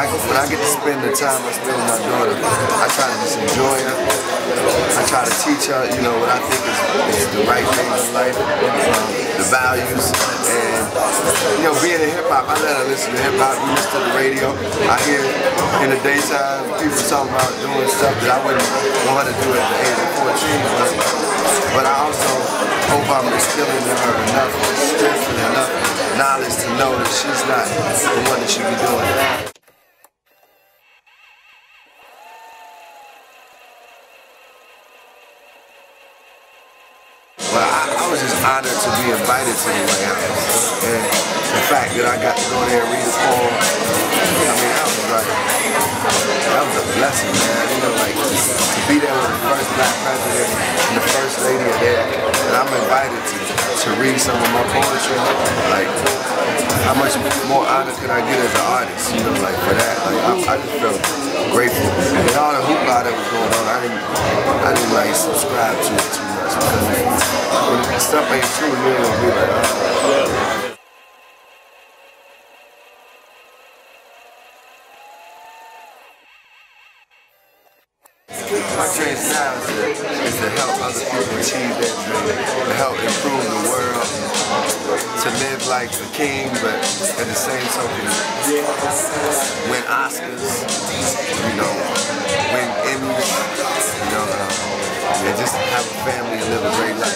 I when I get to spend the time I spend with my daughter, I try to just enjoy her. I try to teach her, you know, what I think is, is the right things in life, the values, and you know, being in hip hop, I let her listen to hip hop. We listen to the radio. I hear in the daytime people talking about doing stuff that I wouldn't want her to do at the age of 14. But, but I also hope I'm instilling in her enough strength and enough knowledge to know that she's not the one that should be doing it. Was just honored to be invited to the White House. And the fact that I got to go there and read the poem, I mean, that was like, that was a blessing, man. You know, like, to be there with the first black president and the first lady of there, and I'm invited to, to read some of my poetry. Like, how much more honor could I get as an artist, you know, like, for that? Like, I, I just felt grateful. And all the hoopla that was going on, I didn't, I didn't, like, subscribe to it too stuff ain't true, you ain't be like, oh. My dream now is to, is to help other people achieve their dream, to help improve the world, to live like a king, but at the same token, win Oscars, family and live a great life.